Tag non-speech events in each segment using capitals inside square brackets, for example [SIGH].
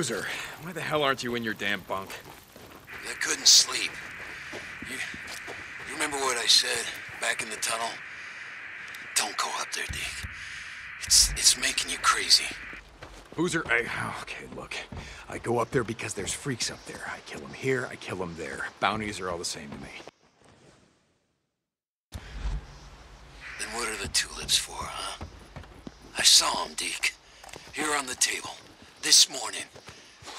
Boozer, why the hell aren't you in your damn bunk? I couldn't sleep. You, you remember what I said back in the tunnel? Don't go up there, Deke. It's it's making you crazy. Boozer, I, okay, look. I go up there because there's freaks up there. I kill them here, I kill them there. Bounties are all the same to me. Then what are the tulips for, huh? I saw them, Deke. Here on the table. This morning.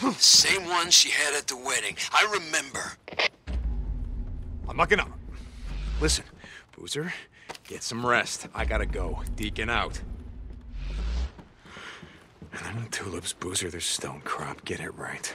The same one she had at the wedding. I remember. I'm not gonna... Listen, Boozer, get some rest. I gotta go. Deacon out. And then the tulips, Boozer, there's stone crop. Get it right.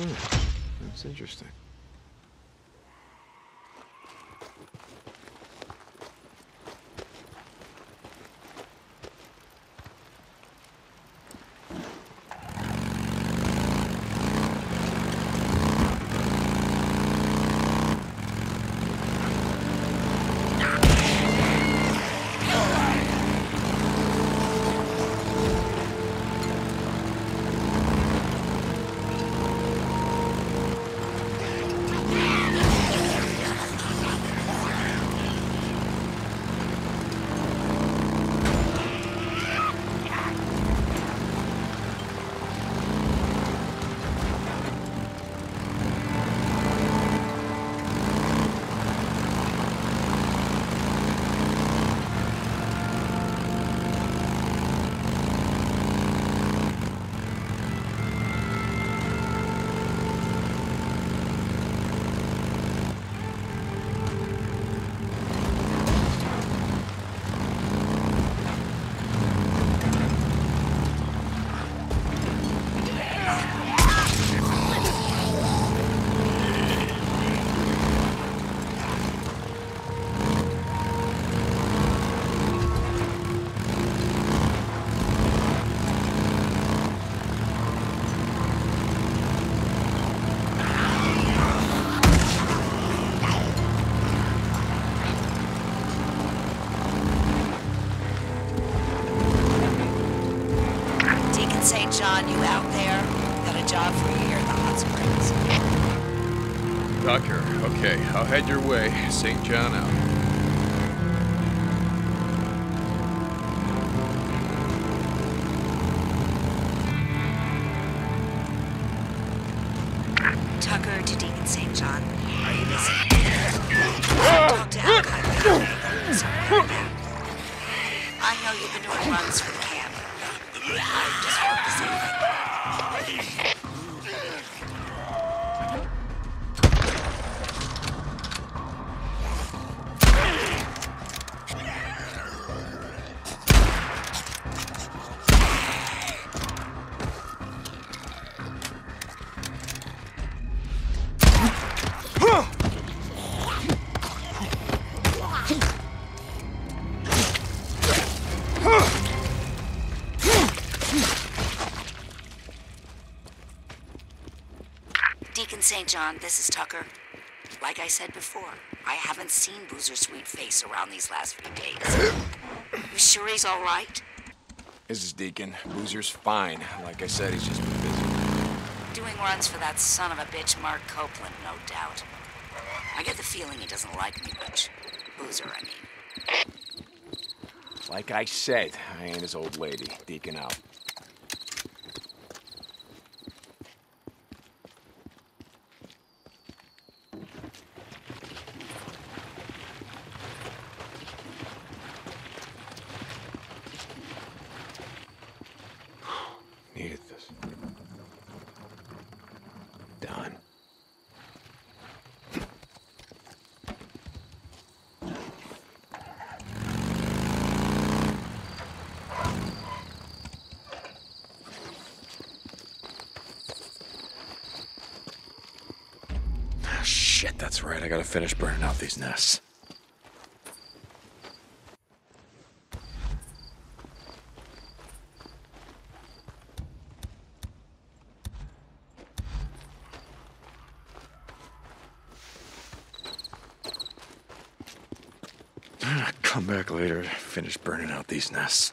Hmm, that's interesting. John, this is Tucker. Like I said before, I haven't seen Boozer's sweet face around these last few days. You sure he's all right? This is Deacon. Boozer's fine. Like I said, he's just been busy. Doing runs for that son of a bitch, Mark Copeland, no doubt. I get the feeling he doesn't like me much. Boozer, I mean. Like I said, I ain't his old lady. Deacon out. Needed this. Done. Ah, Shit, that's right. I gotta finish burning out these nests. [SIGHS] Come back later to finish burning out these nests.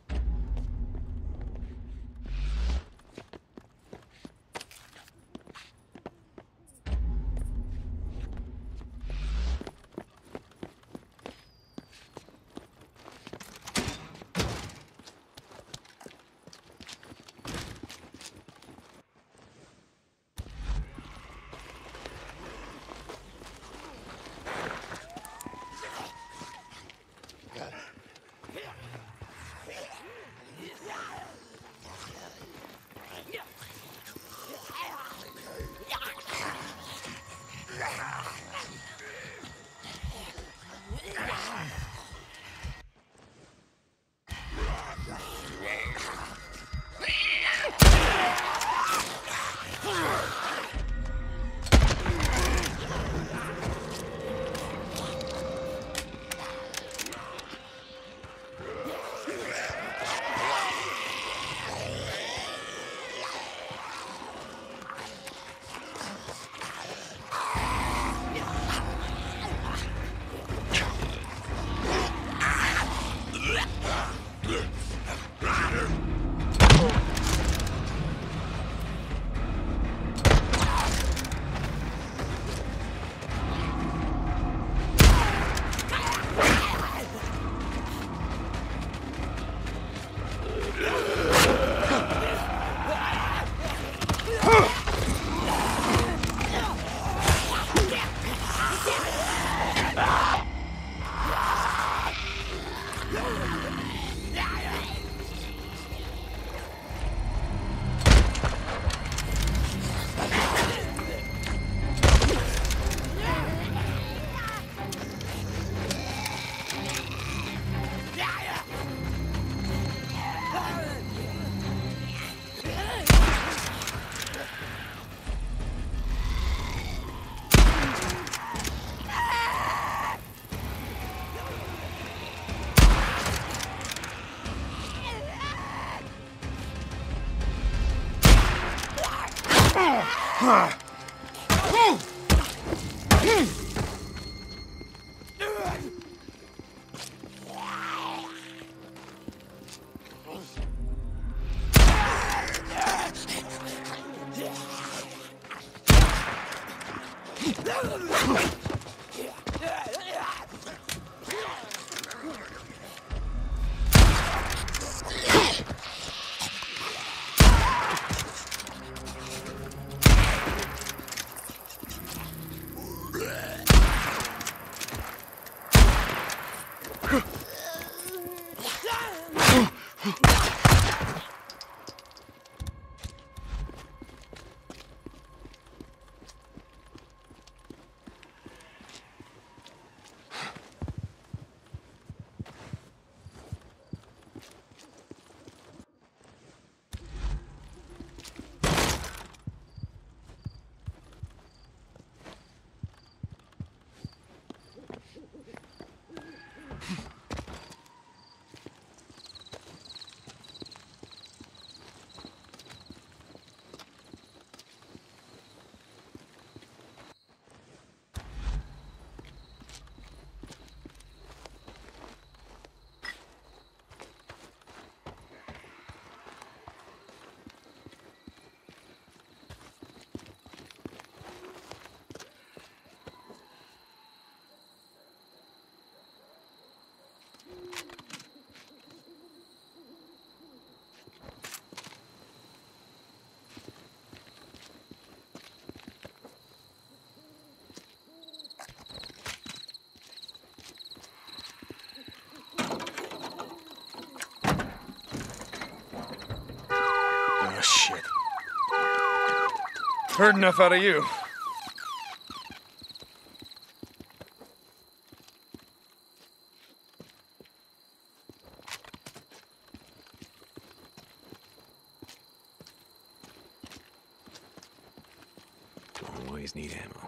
Ah! Heard enough out of you. Always need ammo.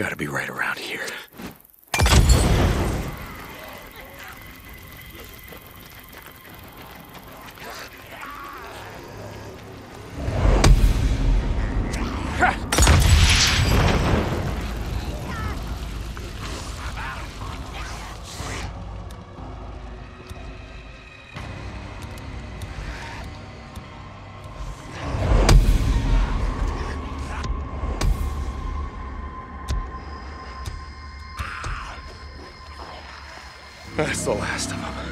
Gotta be right around here. That's the last of them.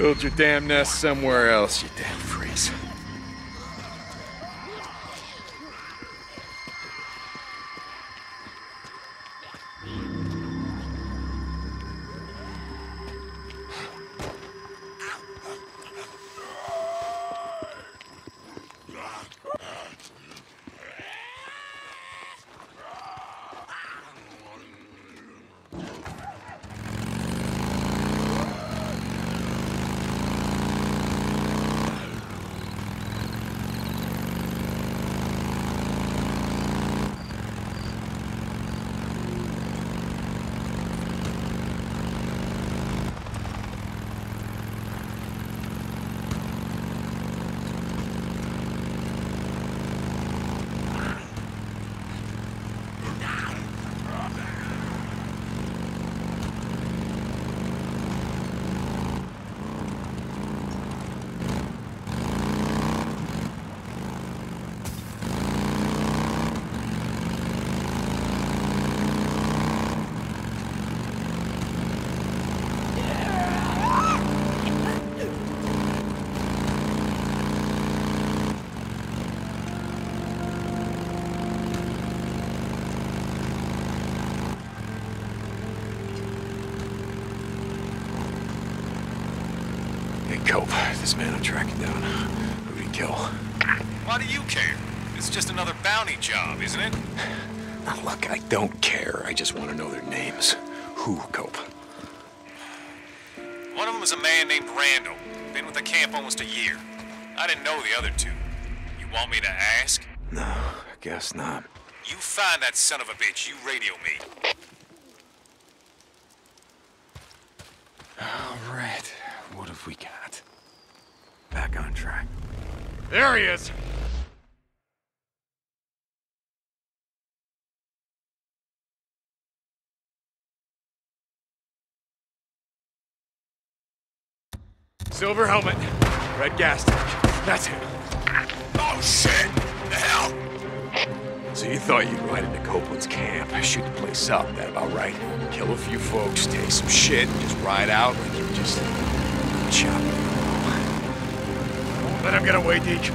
Build your damn nest somewhere else, you damn freaks. Hey, Cope, this man I'm tracking down. Who'd he kill? Why do you care? It's just another bounty job, isn't it? Now, look, I don't care. I just want to know their names. Who, Cope? One of them is a man named Randall. Been with the camp almost a year. I didn't know the other two. You want me to ask? No, I guess not. You find that son of a bitch, you radio me. All right, what have we got? Back on track. There he is! Silver helmet, red gas tank. That's him. Oh, shit! The hell? So you thought you'd ride into Copeland's camp, shoot the place up, that about right? Kill a few folks, take some shit, and just ride out like you just chop. Let him get away, Deke.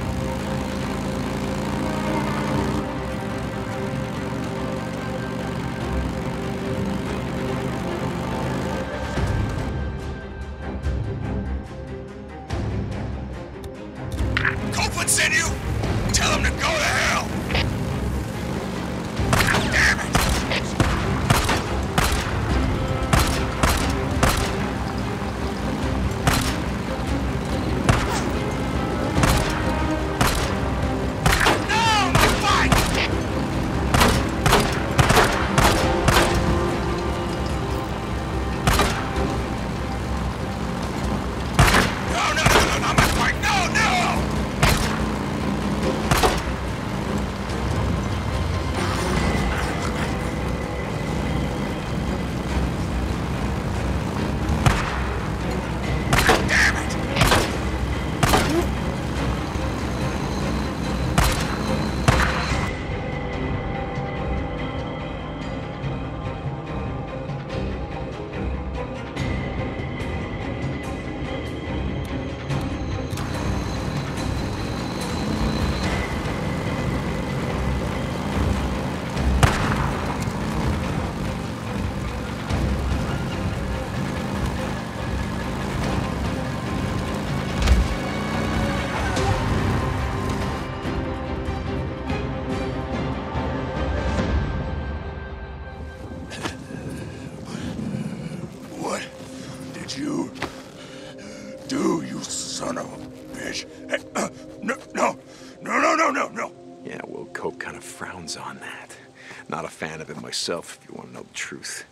Myself, if you want to know the truth.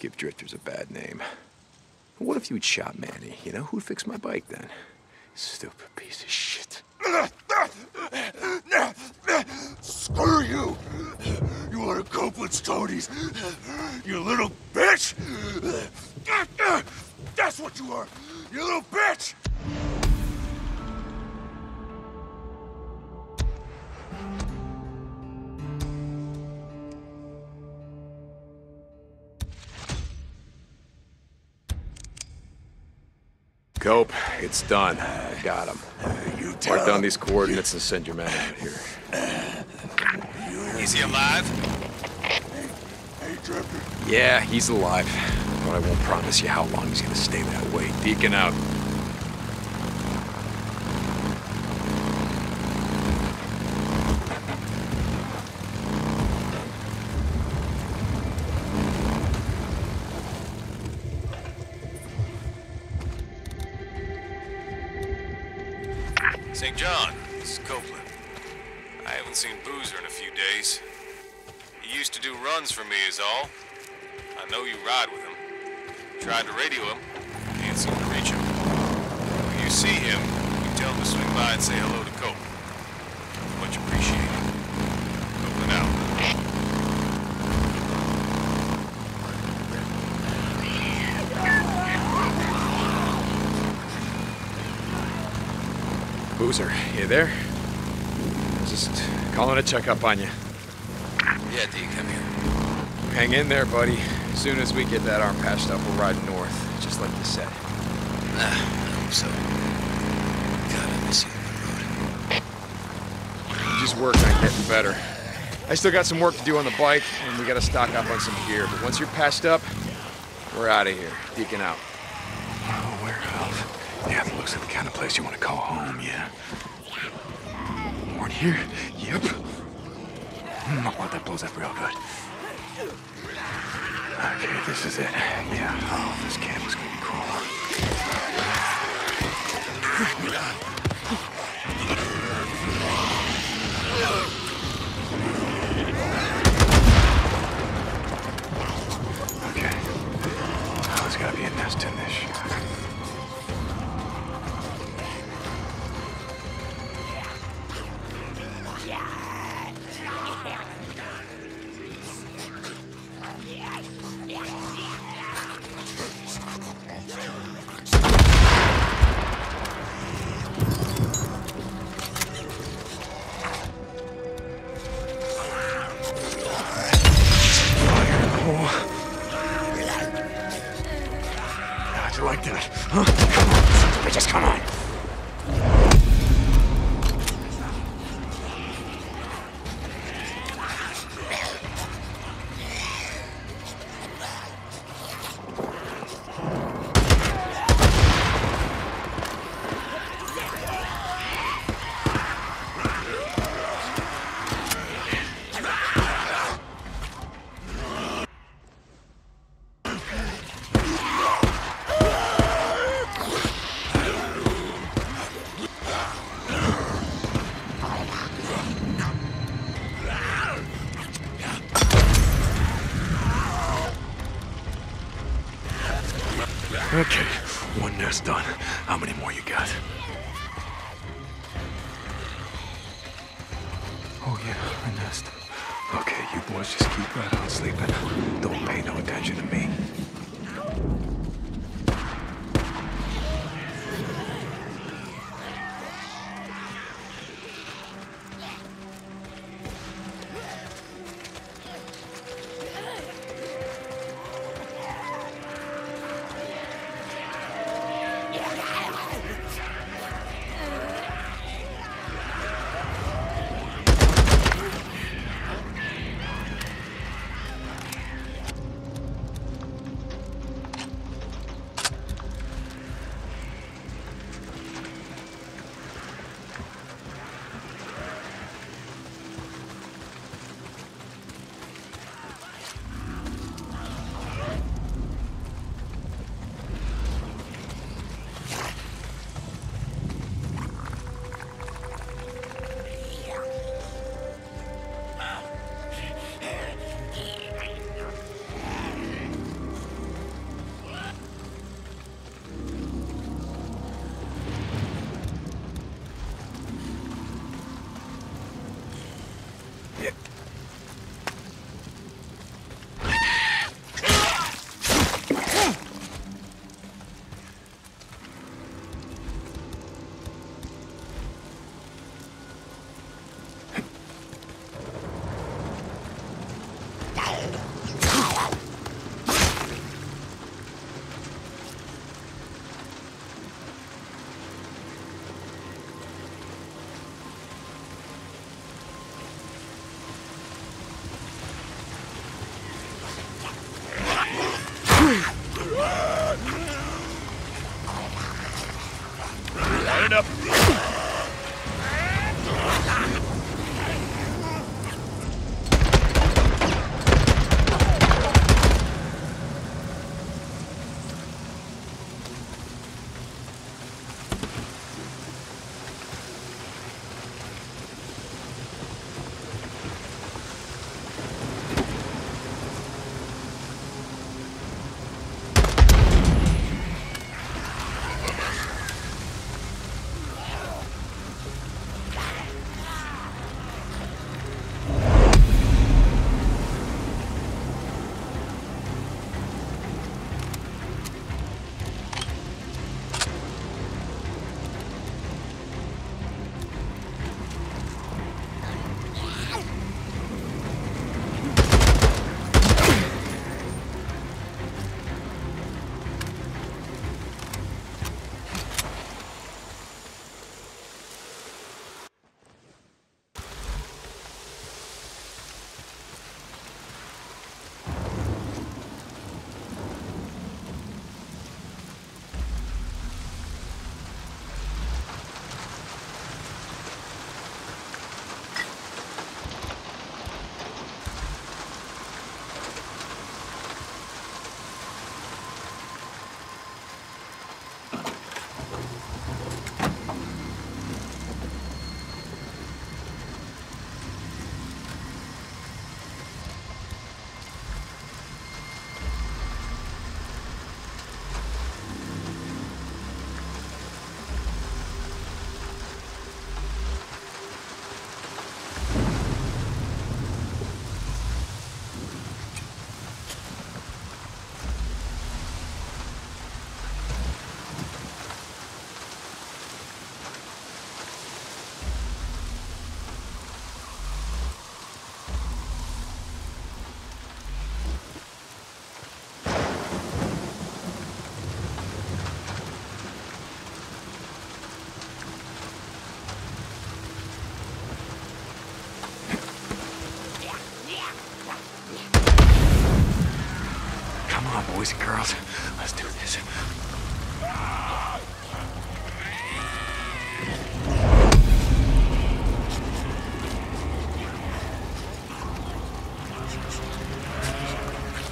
Give drifters a bad name. What if you'd shot Manny? You know, who'd fix my bike then? Stupid done. I got him. You Mark down these coordinates and send your man out here. Is he alive? Yeah, he's alive. But I won't promise you how long he's gonna stay that way. Deacon out. Is all. I know you ride with him. Tried to radio him. Can't seem to reach him. When you see him, you tell him to swing by and say hello to Cope. Much appreciated. Copeland out. Boozer, you there? Just calling to check up on you. Yeah, D, come here. Hang in there, buddy. As soon as we get that arm patched up, we'll ride north, just like you said. Nah, I hope so. God, I miss you on the road. You just work on getting better. I still got some work to do on the bike, and we gotta stock up on some gear. But once you're patched up, we're out of here. Deacon out. Oh, warehouse. Yeah, that looks like the kind of place you want to call home, yeah. Born here? Yep. Hmm, want that blows up real good. Okay, this is it. Yeah, oh, this camp is gonna be cool.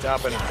Stopping.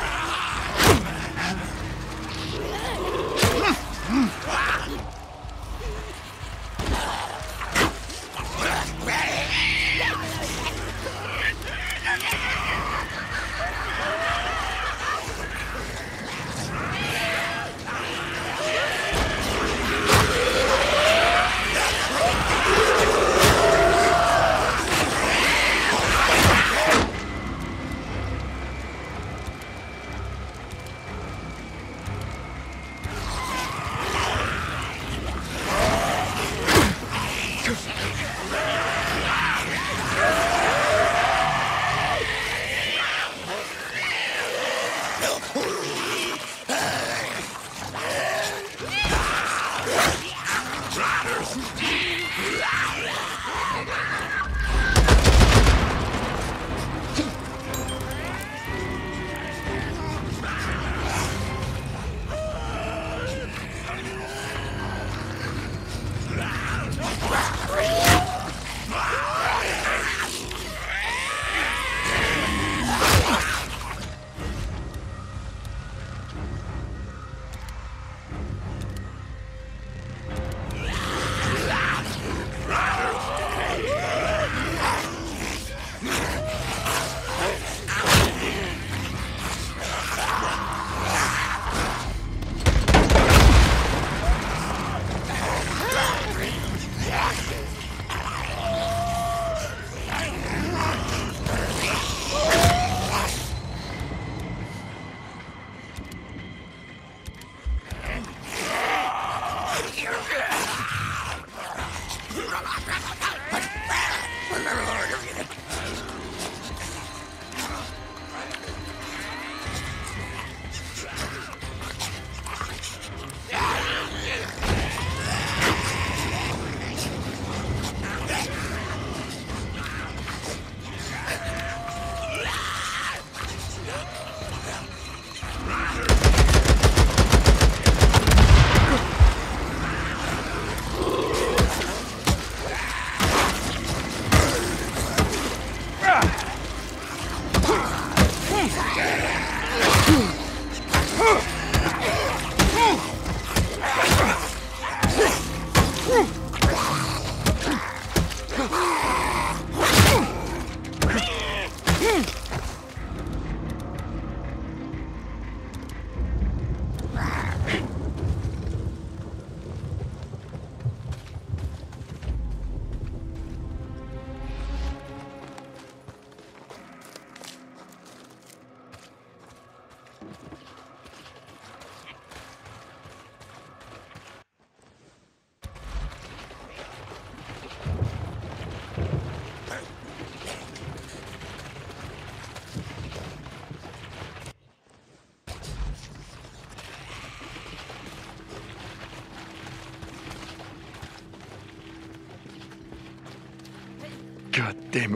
Ah!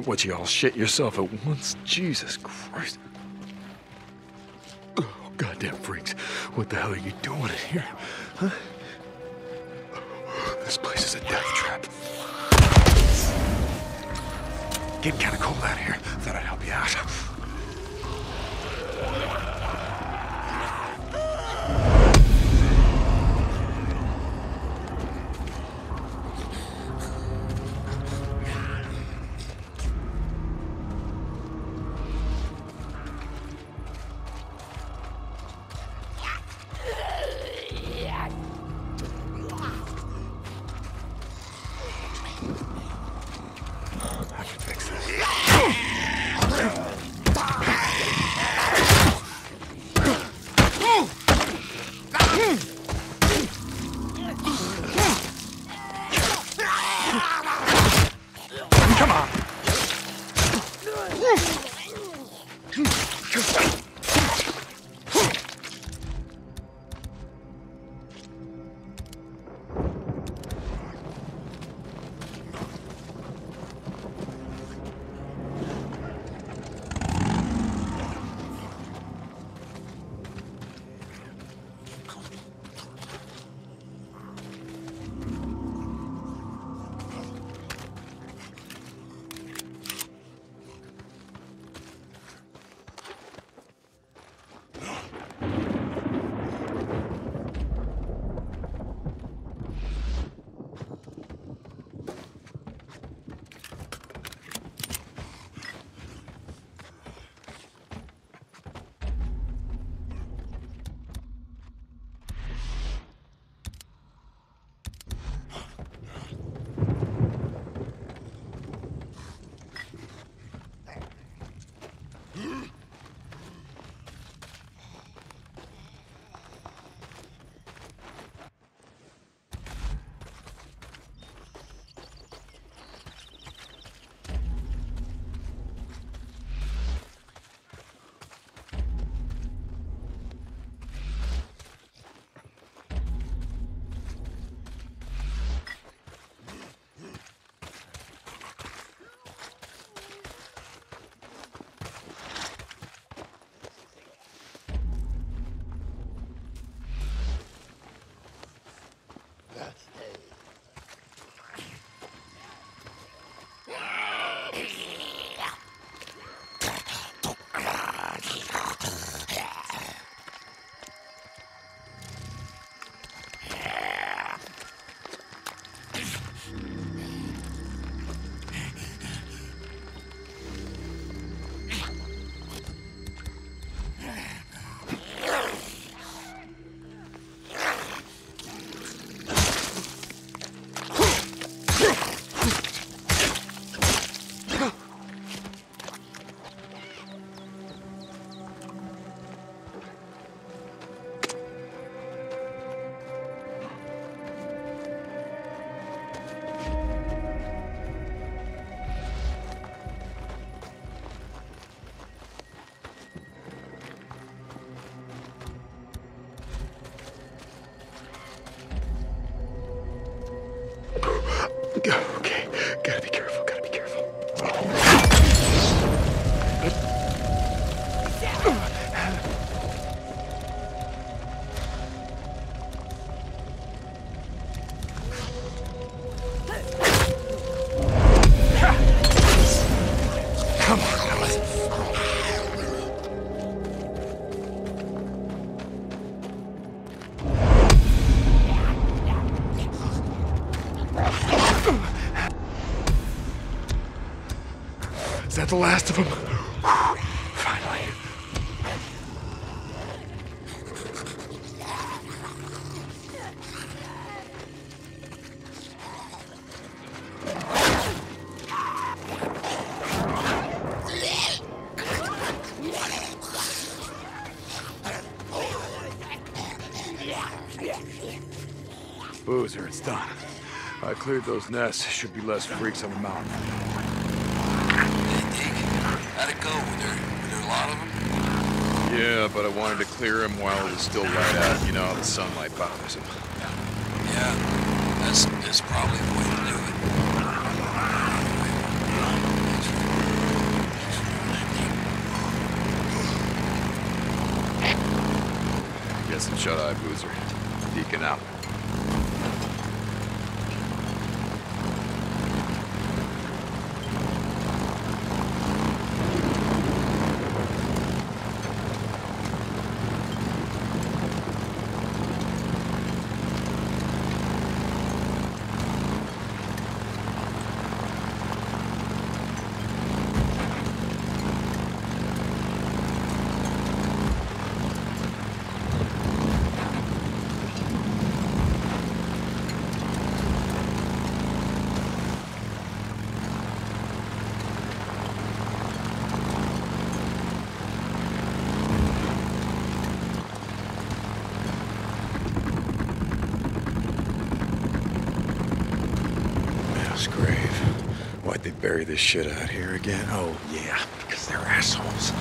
It, what you all shit yourself at once? Jesus Christ. Oh, goddamn freaks. What the hell are you doing in here? Huh? This place is a death trap. Getting kinda cold out here. Thought I'd help you out. The last of them? Finally. Boozer, it's done. I cleared those nests. Should be less freaks on the mountain go? Were there, were there a lot of them? Yeah, but I wanted to clear him while it was still light out. You know, the sunlight bothers him. Yeah, that's, that's probably the way to do it. Get some shut-eye boozer. Deacon out. this shit out here again? Oh yeah, because they're assholes.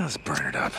Let's burn it up.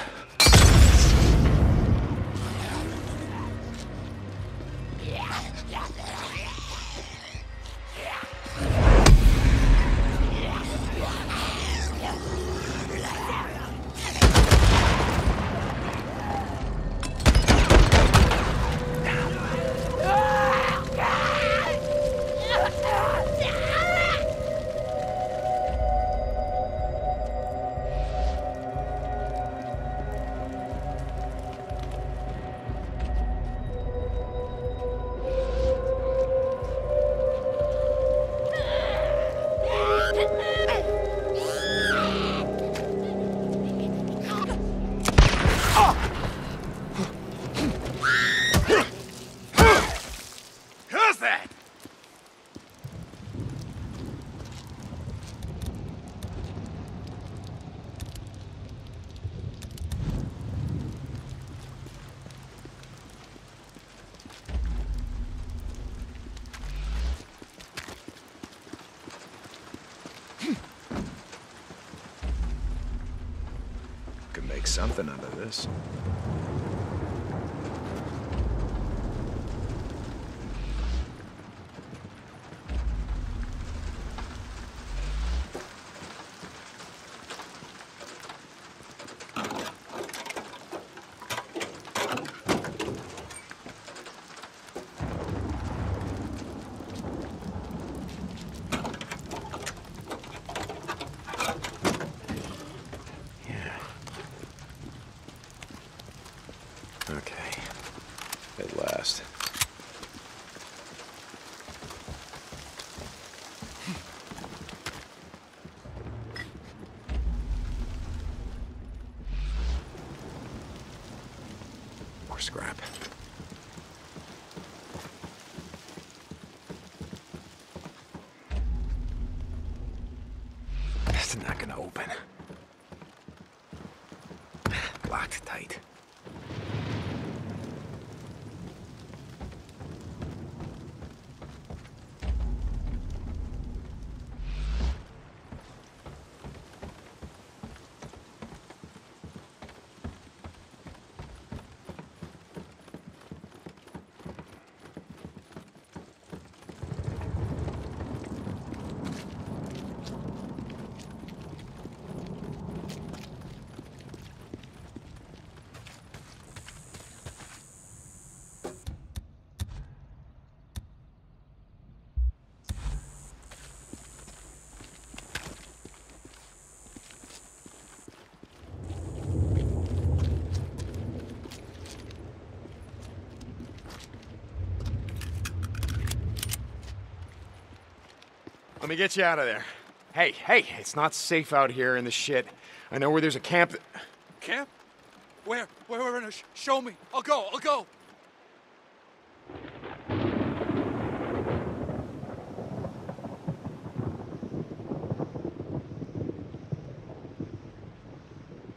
Something out of this. Yeah. Okay. At last. More scrap. That's not gonna open. Locked tight. Let me get you out of there. Hey, hey, it's not safe out here in the shit. I know where there's a camp. That... Camp? Where? Where? Where? where? Sh- Show me. I'll go. I'll go.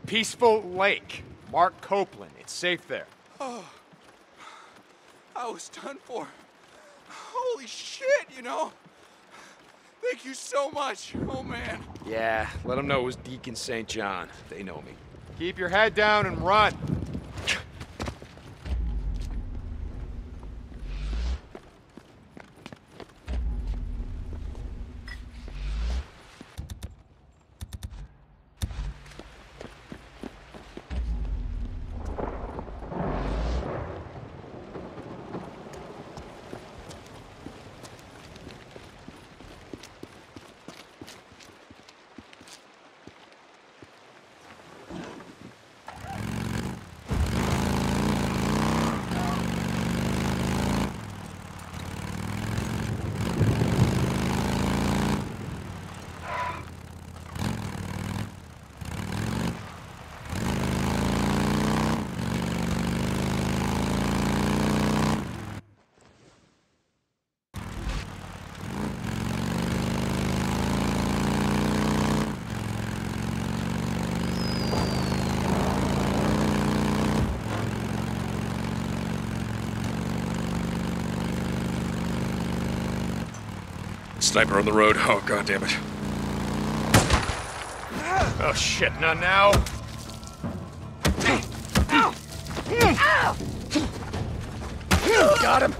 Peaceful Lake. Mark Copeland. It's safe there. Oh. I was done for. Holy shit, you know? Thank you so much. Oh, man. Yeah, let them know it was Deacon St. John. They know me. Keep your head down and run. Sniper on the road. Oh, god damn it. Oh shit, not now. Got him!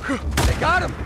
They got him!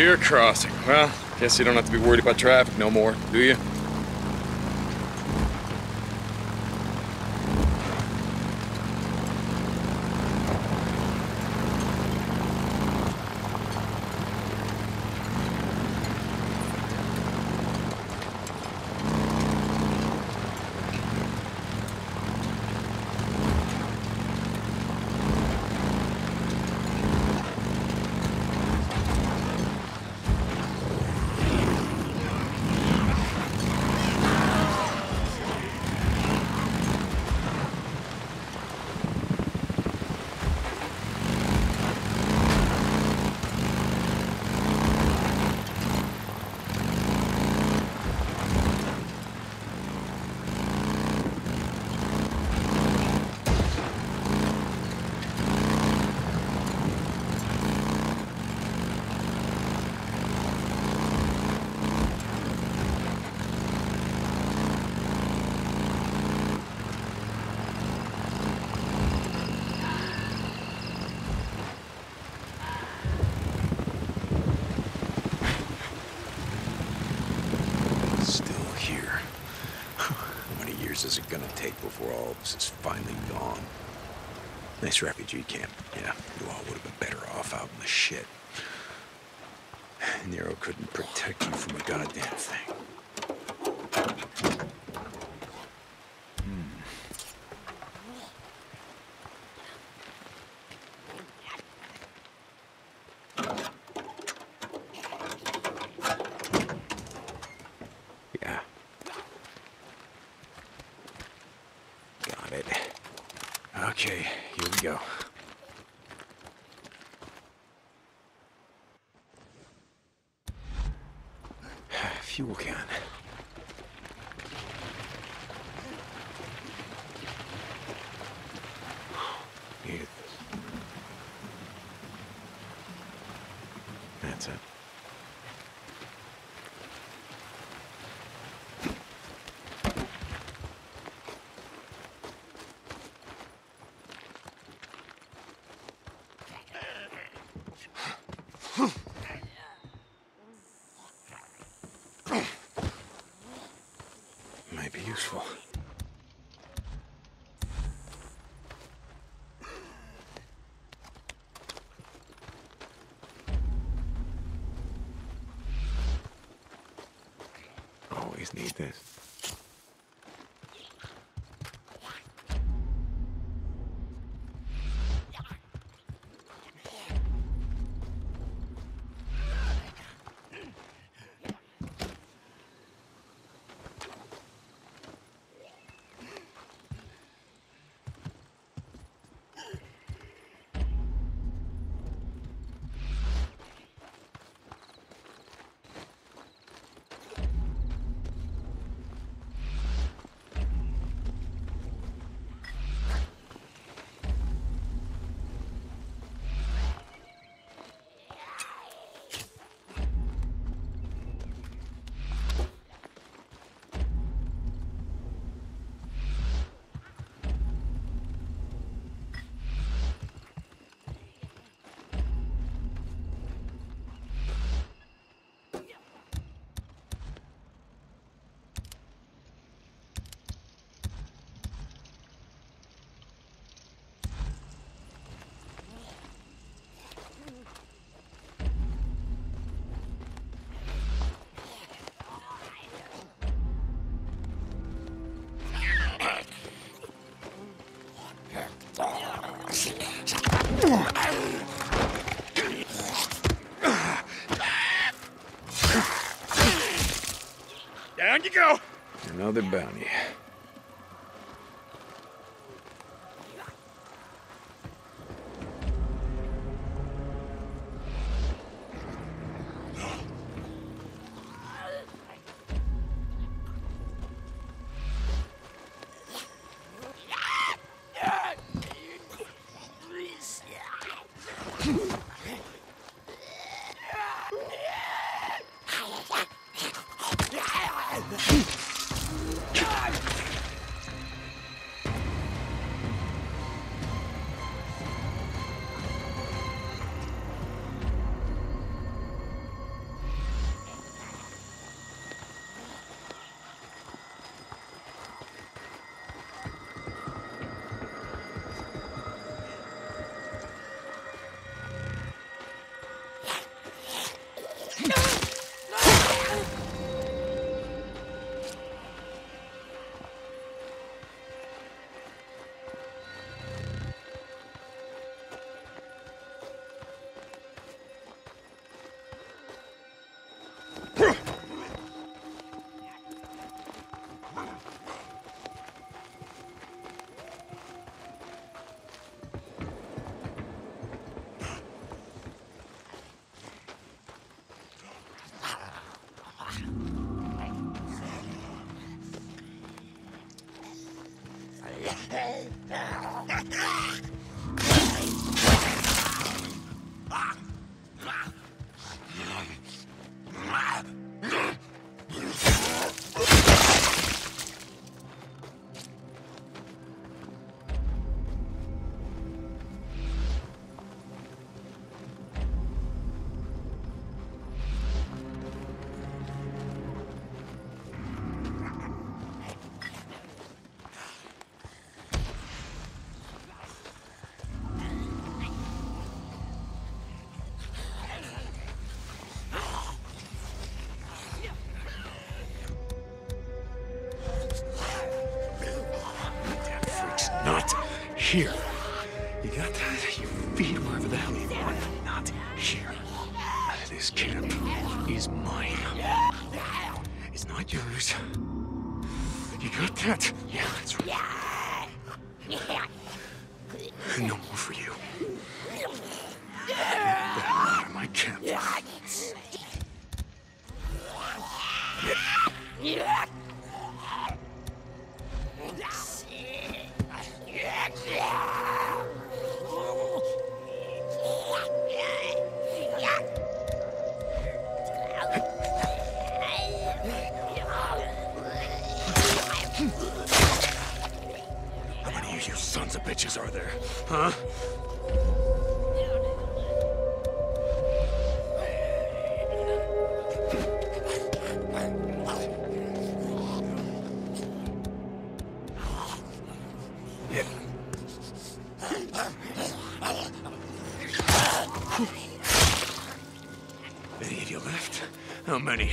Deer crossing. Well, guess you don't have to be worried about traffic no more, do you? Still here. How many years is it gonna take before all of this is finally gone? Nice refugee camp. Yeah, you all would have been better off out in the shit. [SIGHS] Nero couldn't protect you from a goddamn thing. Yeah. Got it. Okay, here we go. Fuel can. Needed this. That's it. Always need this. go. Another bounty. やった! here. Huh? Many of you left? How many?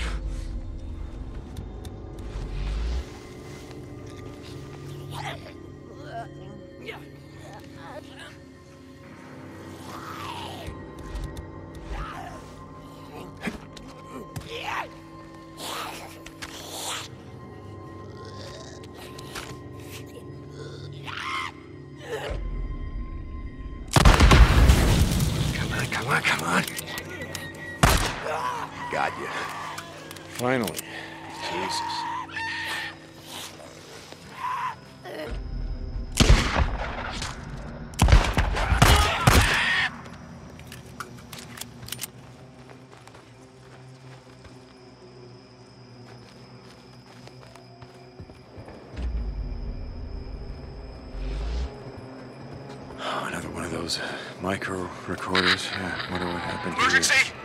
Micro recorders. Yeah, wonder what happened. Emergency!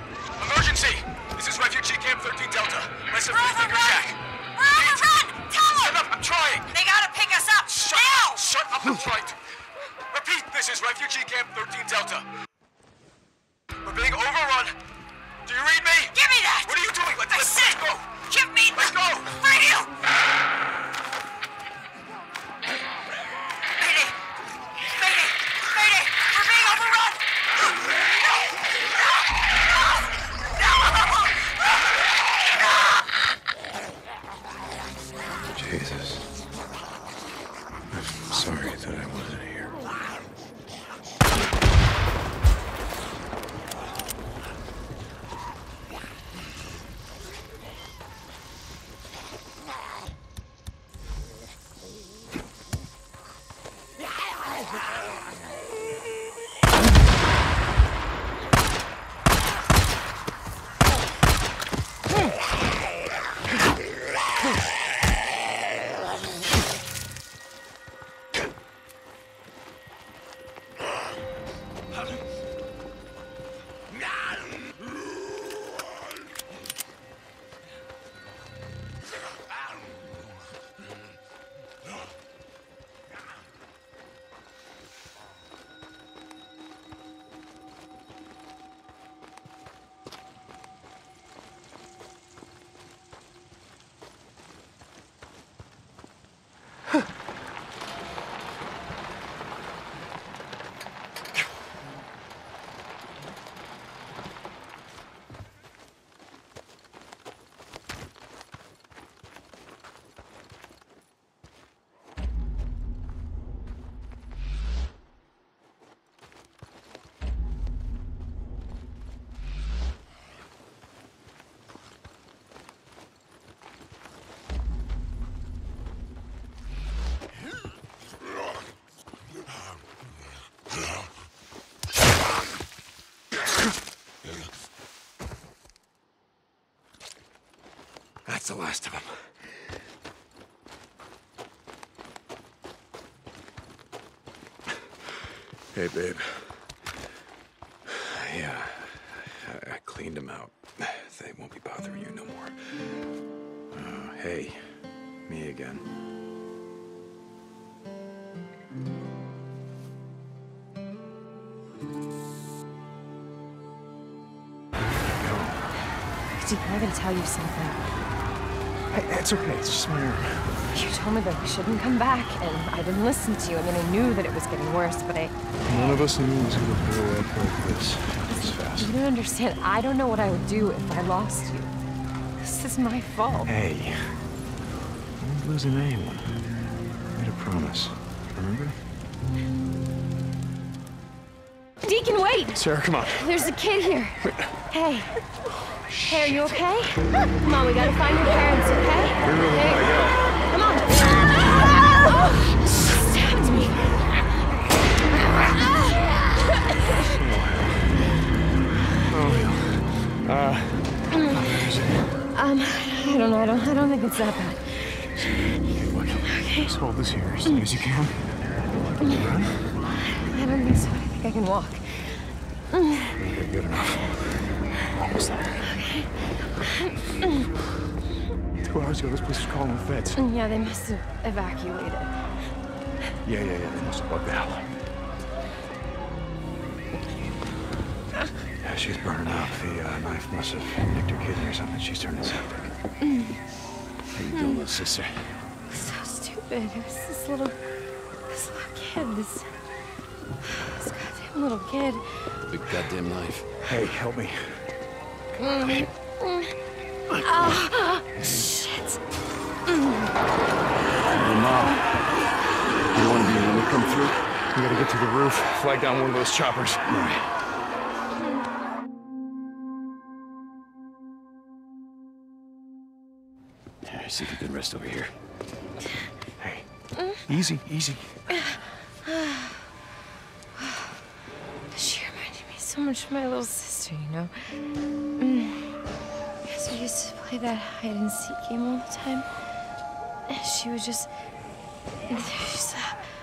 Emergency! This is Refugee Camp 13 Delta. Less than three fingers back. Run, run! Tell them. Shut up, I'm trying! They gotta pick us up! Shut now! up! Shut up, I'm trying! That's the last of them. Hey, babe. Yeah, I, I cleaned them out. They won't be bothering you no more. Uh, hey, me again. Deep, I gotta tell you something. Hey, it's okay. It's just my arm. You told me that we shouldn't come back, and I didn't listen to you. I mean, I knew that it was getting worse, but I... None of us knew it was gonna blow up like this. This fast. You don't understand. I don't know what I would do if I lost you. This is my fault. Hey, I ain't losing anyone. I made a promise. Remember? Deacon, wait! Sarah, come on. There's a kid here. Hey. Hey, are you okay? Come on, we gotta find your parents, okay? Hey, come on. Oh, stabbed me. Um, I don't know. I don't. I don't think it's that bad. Okay. Just hold this here as long as you can. I don't think so. I think I can walk. Okay, good enough. Almost there. Two hours ago, this place was calling the feds. Yeah, they must have evacuated. Yeah, yeah, yeah. They must have bugged out. Yeah, she's burning up. The uh, knife must have nicked her kidney or something. She's turning septic. How you doing, little sister? So stupid. It was this little, this little kid. This, this goddamn little kid. Big goddamn knife. Hey, help me. Oh shit. Hey, Mom. You want to be when we come through? We gotta get to the roof, flag down one of those choppers. All right. Yeah, see if you can rest over here. Hey, easy, easy. She reminded me so much of my little sister, you know? Mm. Because we used to play that hide and seek game all the time. She would just. She used to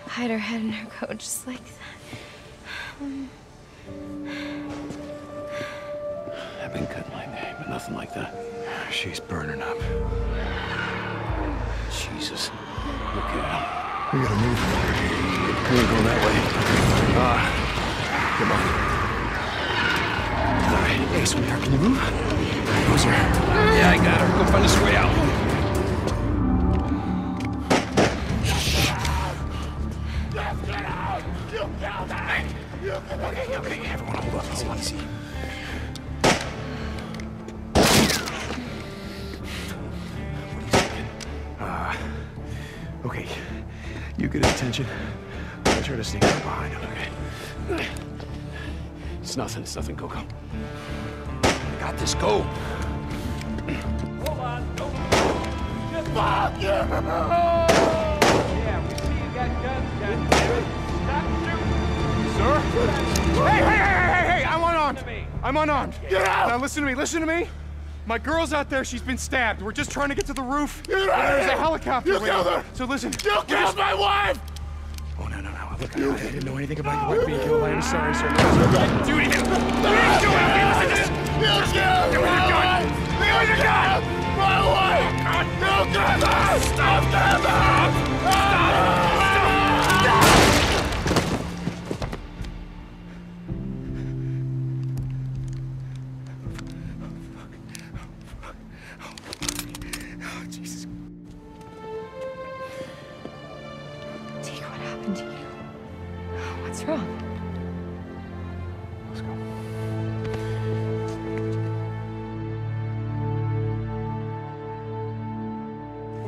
hide her head in her coat just like that. I've been cut my name, but nothing like that. She's burning up. Jesus. Look at him. We gotta move. We ain't going that way. Ah, come on. All right. Hey, sweetheart, can you move? Who's her? Yeah, I got her. Go find us a way out. Okay, okay, everyone hold up. Easy, easy. Are? Uh, Okay, you get attention. I'll try to sneak up behind him, okay? It's nothing, it's nothing, Coco. I got this, go! Sir? Hey, hey, hey, hey, hey! I'm unarmed! I'm unarmed! Get out! Now listen to me, listen to me! My girl's out there, she's been stabbed. We're just trying to get to the roof. Get There's a helicopter You killed her! So listen. You killed my wife! Look, I, I didn't know anything about your wife being killed. I'm sorry, sir. No, Do anything! Do anything! Do anything! You killed my wife! You killed my wife! You killed her! Stop them! Jesus.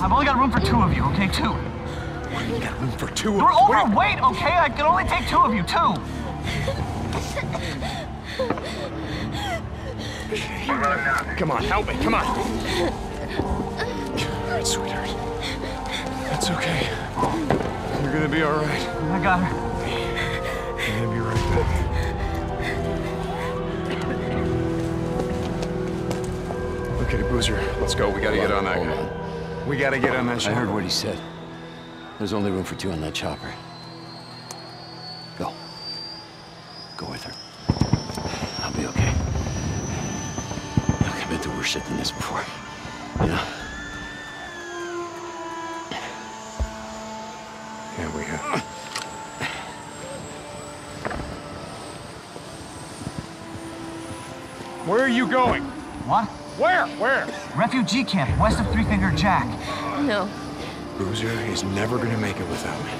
Shit. I've only got room for two of you, okay? Two. You got room for two You're of Wait. overweight, okay? I can only take two of you, two. Come on, help me. Come on. All right, sweetheart. That's okay. You're gonna be all right. I got her. I'm gonna be right back. Okay, Boozer, let's go. We gotta get on that Hold guy. We gotta get on that chopper. I heard what he said. There's only room for two on that chopper. Refugee camp west of Three Finger Jack. No. Boozer is never gonna make it without me.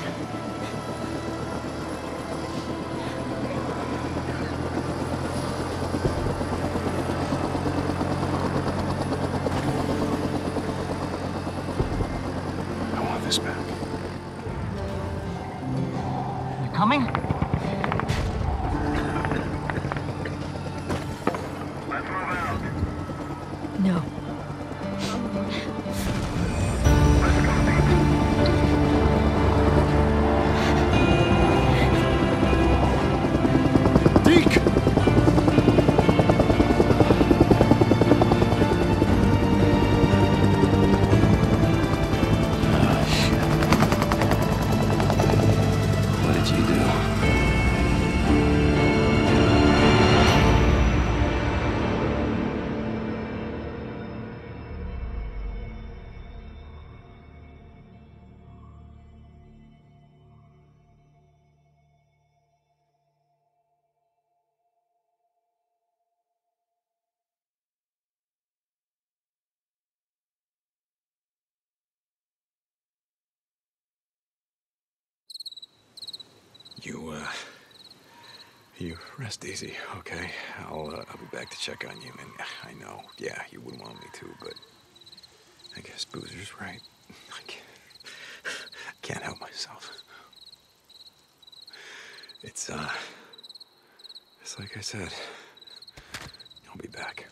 You, uh. You rest easy, okay? I'll, uh, I'll be back to check on you, and I know, yeah, you wouldn't want me to, but I guess Boozer's right. [LAUGHS] I can't, [LAUGHS] can't help myself. It's, uh, it's like I said, I'll be back.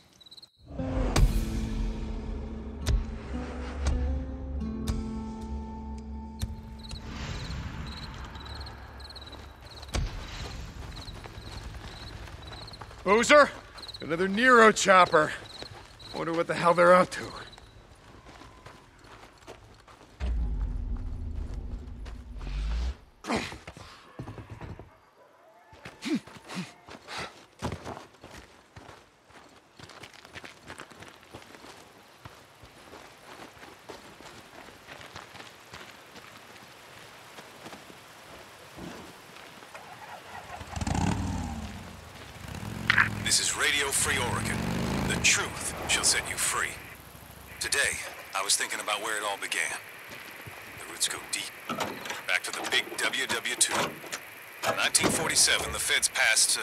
Boozer? Another Nero chopper. Wonder what the hell they're up to. This is Radio Free Oregon. The truth shall set you free. Today, I was thinking about where it all began. The roots go deep. Back to the big WW2. In 1947, the feds passed, uh,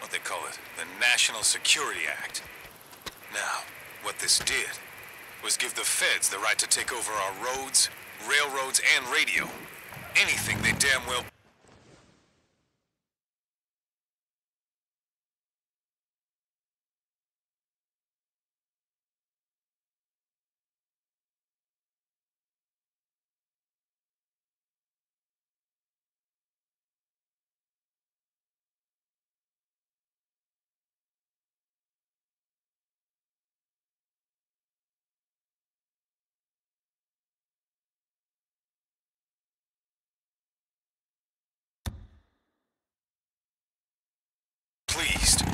what they call it, the National Security Act. Now, what this did was give the feds the right to take over our roads, railroads, and radio. Anything they damn well pleased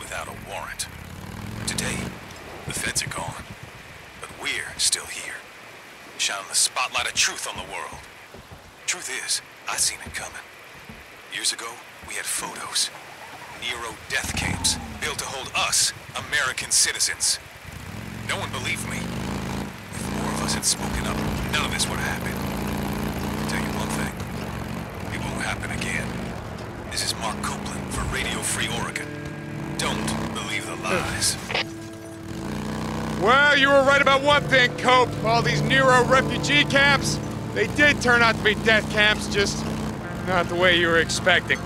without a warrant. Today, the feds are gone, but we're still here, spotlight of truth on the world. Truth is, I seen it coming. Years ago, we had photos. Nero death camps built to hold us, American citizens. No one believed me. If more of us had spoken up, none of this would have happened. I'll tell you one thing. It won't happen again. This is Mark Copeland for Radio Free Oregon. Don't believe the lies. Well, you were right about one thing, Cope. All these Nero refugee camps, they did turn out to be death camps, just not the way you were expecting.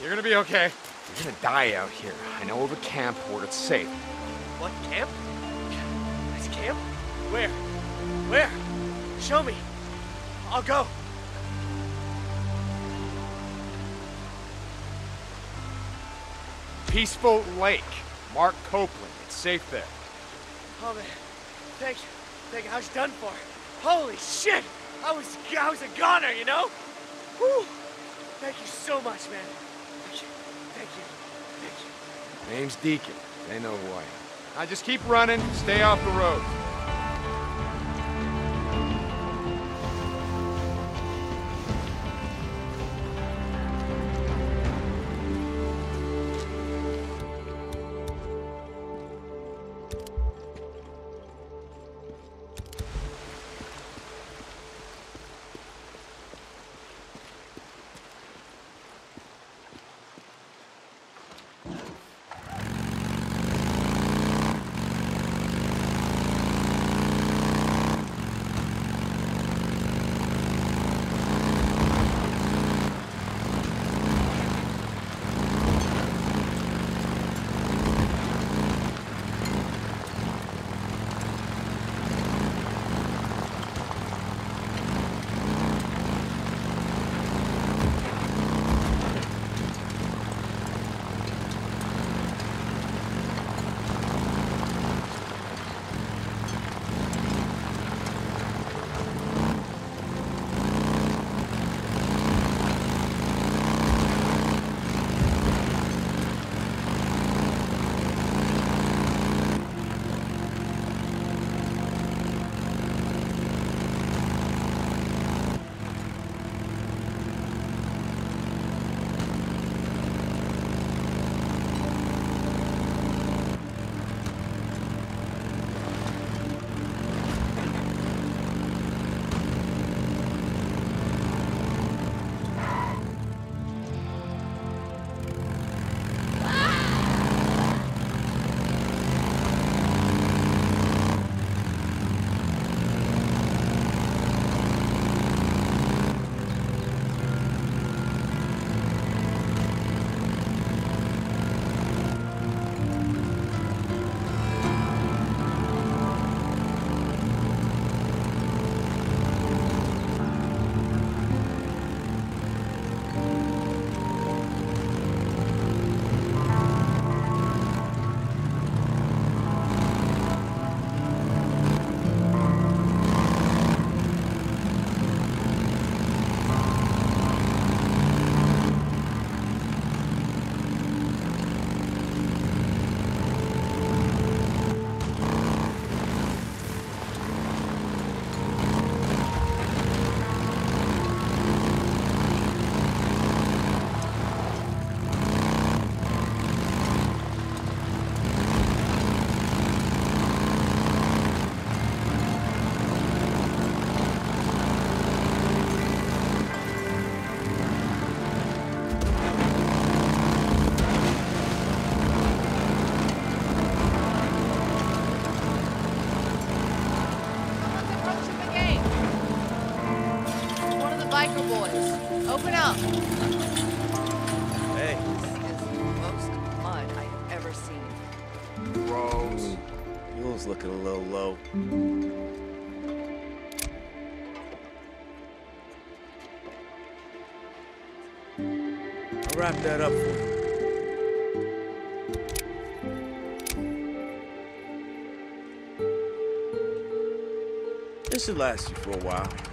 You're gonna be okay. You're gonna die out here. I know of a camp where it's safe. What camp? This camp? Where? Where? Show me. I'll go. Peaceful Lake. Mark Copeland. It's safe there. Oh man, thank you. Thank you. I was done for. Holy shit! I was I was a goner, you know? Whew. Thank you so much, man. Thank you. Thank you. Thank you. Name's Deacon. They know who I am. Now just keep running. Stay off the road. Wrap that up for you. This should last you for a while.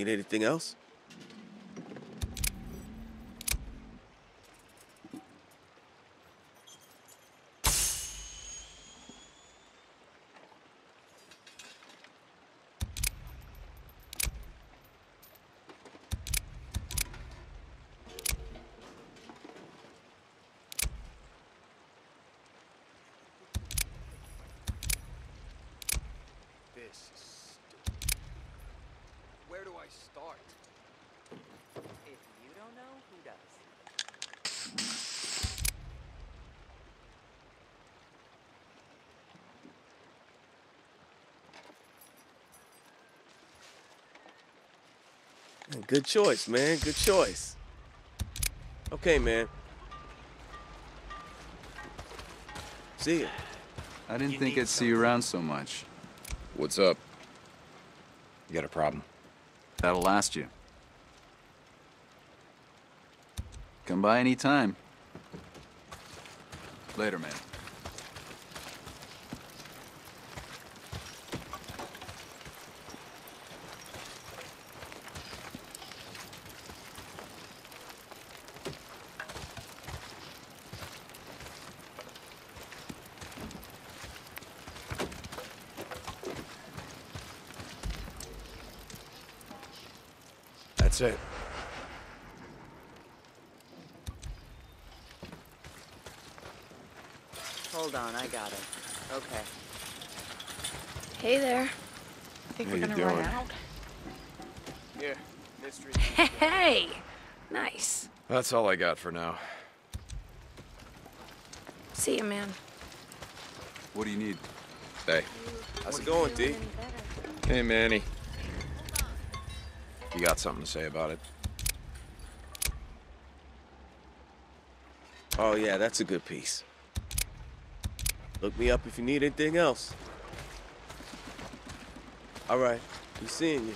Need anything else? This is stupid. Where do I start? If you don't know, who does? Good choice, man. Good choice. Okay, man. See ya. I didn't think I'd see you around so much. What's up? You got a problem? That'll last you. Come by any time. Later, man. That's it. Hold on, I got it. Okay. Hey there. I Think How we're gonna run out? Here, mystery. [LAUGHS] Hey! Nice. That's all I got for now. See you, man. What do you need? Hey. How's it going, D? Hey, Manny. You got something to say about it? Oh, yeah, that's a good piece. Look me up if you need anything else. All right. Be seeing you.